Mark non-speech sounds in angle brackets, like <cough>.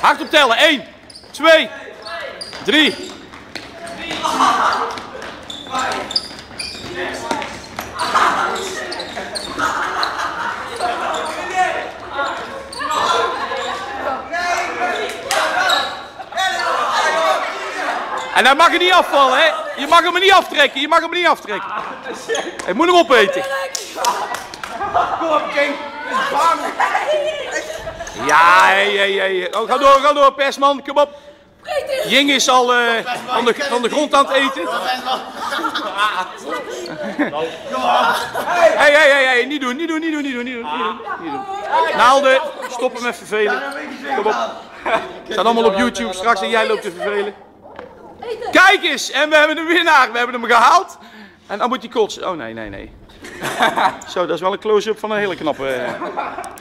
Hard op tellen. 1, 2, 3. En hij mag er niet afvallen, hè? Je mag hem niet aftrekken, je mag hem niet aftrekken. Hij moet hem opeten. Kom op, King. Bang. Ja, hey, hey, hey. Ga door, ga door, persman, kom op. Jing is al eh, van, de, van de grond aan het eten. Hé, hé, hé, hé, niet doen, niet doen, niet doen, niet doen, niet doen, niet doen. Naalden, stop hem even vervelen. Kom op. <laughs> Staat allemaal op YouTube straks en jij loopt te vervelen. Kijk eens, en we hebben de winnaar, we hebben hem gehaald. En dan moet hij kotsen. Oh nee, nee, nee. <laughs> Zo, dat is wel een close-up van een hele knappe... eh.